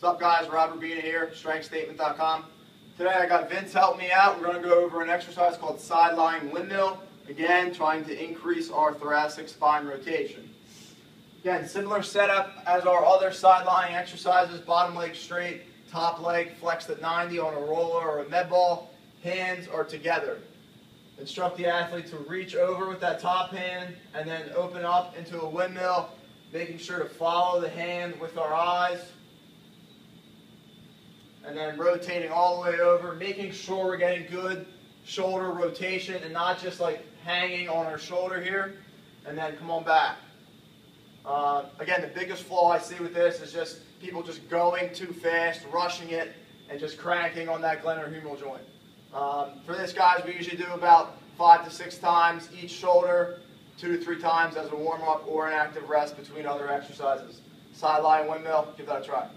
What's up guys, Rob Rabena here, strengthstatement.com. Today I got Vince helping me out. We're going to go over an exercise called side lying windmill. Again, trying to increase our thoracic spine rotation. Again, similar setup as our other side lying exercises, bottom leg straight, top leg flexed at 90 on a roller or a med ball. Hands are together. Instruct the athlete to reach over with that top hand and then open up into a windmill, making sure to follow the hand with our eyes and then rotating all the way over, making sure we're getting good shoulder rotation and not just like hanging on our shoulder here, and then come on back. Uh, again, the biggest flaw I see with this is just people just going too fast, rushing it, and just cranking on that glenohumeral joint. Um, for this, guys, we usually do about five to six times each shoulder, two to three times as a warm-up or an active rest between other exercises. Side lying windmill, give that a try.